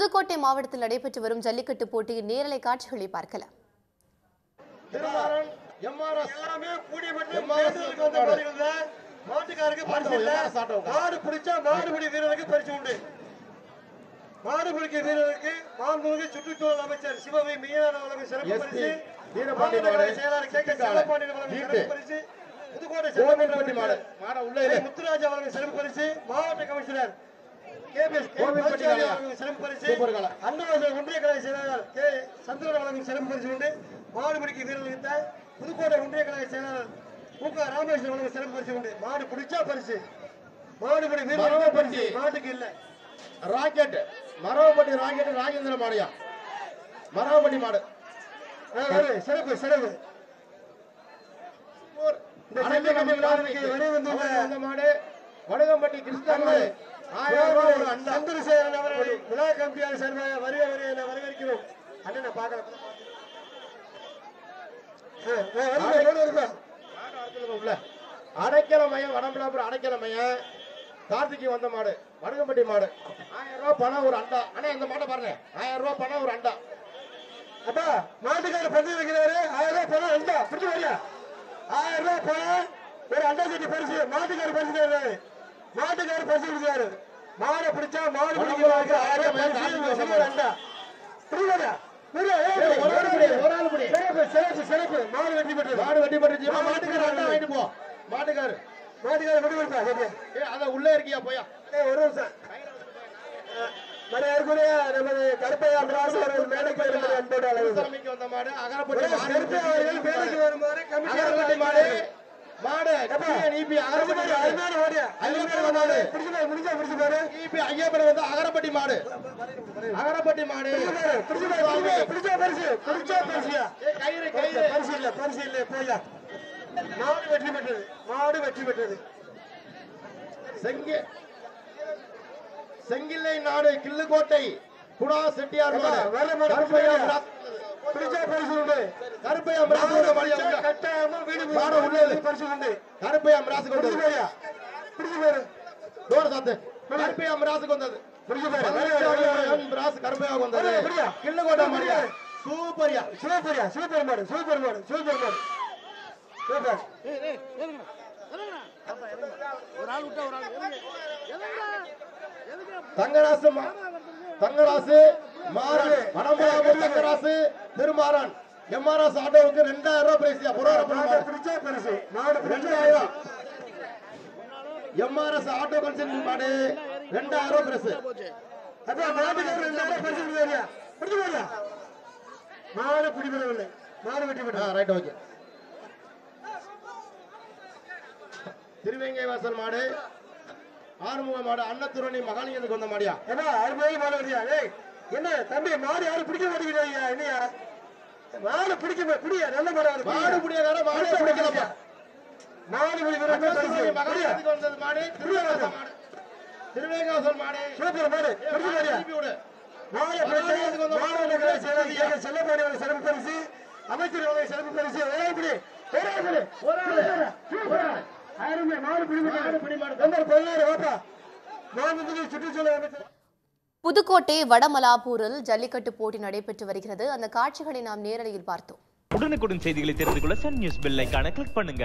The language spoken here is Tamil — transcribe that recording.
புதுக்கோட்டை மாவட்டத்தில் நடைபெற்று வரும் ஜல்லிக்கட்டு போட்டியின் நேரலை காட்சிகளை பார்க்கலாம். மாட்டுக்காரருக்கு பரிசு இல்ல? மாடு பிடிச்சா மாடுபிடி வீரருக்கு பரிசு உண்டு. மாடு பிடிக்க வீரருக்கு மாண்புமிகு சுற்றுச்சூழல் அமைச்சர் சிவவை மீனான வழங்கும் சிறப்பு. பரிசு. செயலாளர் கே. சிறப்பு பரிசு. புதுக்கோட்டை மாடு. முத்துராஜா சிறப்பு பரிசு. மாவட்ட கமிஷனர் ஒன்றிய கழக செயலாளர் கே சந்திரன் வழங்கும் சிறப்பு பரிசு உண்டு. மாடு பிடிக்க வீரர்களுக்கு தான் புதுக்கோட்டை ஒன்றிய கழக செயலாளர் க ராமேஸ்வரன் வழங்கும் சிறப்பு பரிசு உண்டு. மாடு பிடிச்சா பரிசு. மாடு பிடி வீரர்களுக்கு மரவப்பட்டி. பரிசு மாட்டுக்கு இல்ல. ராக்கெட் மரவப்பட்டி ராக்கெட் ராஜேந்திர மாடியா. மரவப்பட்டி மாடு. சிறப்பு சிறப்பு. வடுகம்பட்டி கிருஷ்ணா சந்திரசேகரன் அவர்களை விழா கமிட்டியார் சார்பாக வருக வருக என வரவேற்கிறோம். அண்ணனை பார்க்கலாம் அடைக்கல மையம் வடம்பலாபுரம் அடைக்கல மையம் கார்த்திகை வந்த மாடு வடுகம்பட்டி மாடு. ஆயிரம் ரூபாய் பணம் ஒரு அண்டா அண்ணே இந்த மாட்டை பாருங்க. ஆயிரம் ரூபாய் பணம் ஒரு அண்டா அப்பா மாட்டுக்காரர் பந்து வைக்கிறாரு ஆயிரம் ரூபாய் பணம் அண்டா பிடிச்சு வரியா ஆயிரம் ரூபாய் பணம் ஒரு அண்டா சட்டி பரிசு. மாட்டுக்காரர் பரிசு தருவாரு மாட்டுக்காரர் பரிசு கொடுக்குறாரு மாடை பிடிச்சா மாடு பிடிக்கிறாரு ஆயிரம் ரூபாய் பரிசு ஒரு அண்டா பிடிக்காதா ஏய், ஒரு ஆள் பிடி, ஒரு ஆள் பிடி. சிறப்பு சிறப்பு மாடு வெற்றி பெற்றது. மாடு வெட்டி மாட்டுக்கார வாங்கிட்டு போ. மாட்டுக்காரு மாட்டுக்காரர் வெற்றி பெற்றா? ஏ அத உள்ள இருக்கியா? போயா. ஒரு நிமிஷம். மரியாதைக்குரிய நமது கருப்பையா அவர்கள் மேடைக்கு அன்போடு தலைமைக்கு வந்த மாடு அகரப்பட்டி மேடைக்கு வருமாறு அகரப்பட்டி மாடு. மாடு நீபி அகரப்பட்டி மாடு. அருமையான ஓடியா. ஐயப்பன் மாடு. பிடிச்சு பாரு முடிஞ்சா பிடிச்சு பாரு. நீபி ஐயப்பன் வந்து அகரப்பட்டி மாடு. அகரப்பட்டி மாடு. பிடிச்சு பாரு பிடிச்சா பரிசு பிடிச்சா பரிசுயா. ஏய், கயிறு கயிறு பரிசு இல்ல பரிசு இல்ல போயா மாடு வெற்றி பெற்றது மாடு வெற்றி பெற்றது. செங்கி செங்கில்லை நாடு கிள்ளுக்கோட்டை குடா செட்டியார் கருப்பையா கருப்பையா. கட்டாயமா பிடிச்சு பாரு டோர் சாத்து. கருப்பையா மிராசுக்கு வந்தது பிடிச்சு பாரு பதினெட்டாவது மிராசு கருப்பையா வந்தது அப்படியா? கிள்ளுக்கோட்டை மாடியா சூப்பர்யா. சூப்பர்யா. சூப்பர் மாடு சூப்பர் மாடு சூப்பர் மாடு சூப்பர். தங்கராசு மா- தங்கராசு மாறன். வடம்பலாபுரம் தங்கராசு திருமாறன் எம்ஆர்எஸ் ஆட்டோவுக்கு ரெண்டாயிரம் ரூபாய் மாடு பிடிச்சா பரிசு. பிடிச்சா ரெண்டாயிரம் எம்ஆர்எஸ் ஆட்டோ கன்சல்டிங் மாடு ரெண்டாயிரம் ரூபாய் பிரைஸ் பரிசு. கொடுத்தாரியா பிடிச்சு போறியா மாடு பிடிபடவில்லை மாடு வெட்டி விட்டா ரைட் ஓகே திருவேங்கை வாசல் மாடு ஆறுமுக மாடு அன்னத்துரணி மகாலிங்கத்துக்கு வந்த மாடியா? ஏன்னா அருமையான மாடு ஏய் என்ன தம்பி மாடு யாரும் பிடிக்க மாட்டேங்கிறாங்க என்னையா மாடு பிடிக்க பிடியா? நல்ல மாடு மாடு புடியக்கார மாடு பிடிக்கலப்பா. மாடு பிடிக்கிற அன்னத்துரணி மகாலிங்கத்துக்கு வந்தது மாடு. திருவேங்கை மாடு. திருவேங்கை வாசல் மாடு. சூப்பர் மாடு பிடிச்சு மாடு பிடிச்சா மாடு நகர செயலாளர் செல்லப்பாடி அவர்கள் சிறப்பு பரிசு அமைச்சர் சிறப்பு பரிசு. ஒரே மாடு பிடி மாடு நம்பர் பதினாறு வாப்பா. சுற்றுச்சூழல் அமைச்சர். புதுக்கோட்டை வடமலாப்பூரில் ஜல்லிக்கட்டு போட்டி நடைபெற்று வருகிறது. அந்த காட்சிகளை நாம் நேரலையில் பார்த்தோம். உடனுக்குடன் செய்திகளை தெரிந்து கொள்ள சன் நியூஸ் பெல் கிளிக் பண்ணுங்க.